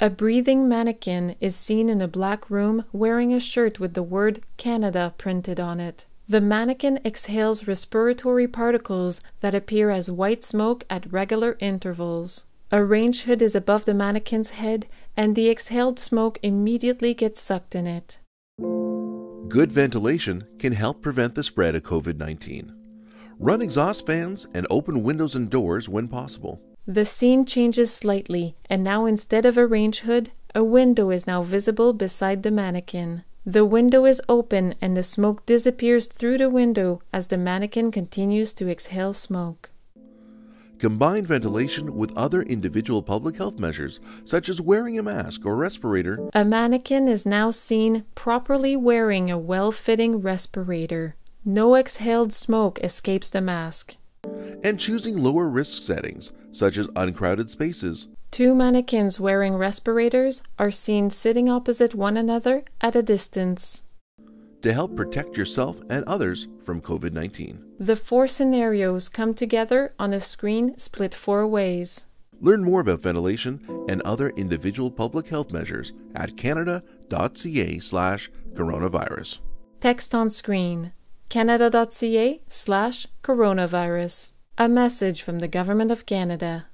A breathing mannequin is seen in a black room wearing a shirt with the word Canada printed on it. The mannequin exhales respiratory particles that appear as white smoke at regular intervals. A range hood is above the mannequin's head, and the exhaled smoke immediately gets sucked in it. Good ventilation can help prevent the spread of COVID 19. Run exhaust fans and open windows and doors when possible. The scene changes slightly, and now instead of a range hood, a window is now visible beside the mannequin. The window is open and the smoke disappears through the window as the mannequin continues to exhale smoke. Combine ventilation with other individual public health measures, such as wearing a mask or respirator. A mannequin is now seen properly wearing a well fitting respirator. No exhaled smoke escapes the mask. And choosing lower risk settings, such as uncrowded spaces. Two mannequins wearing respirators are seen sitting opposite one another at a distance. To help protect yourself and others from COVID 19. The four scenarios come together on a screen split four ways. Learn more about ventilation and other individual public health measures at canada.ca slash coronavirus. Text on screen canada.ca slash coronavirus. A message from the Government of Canada.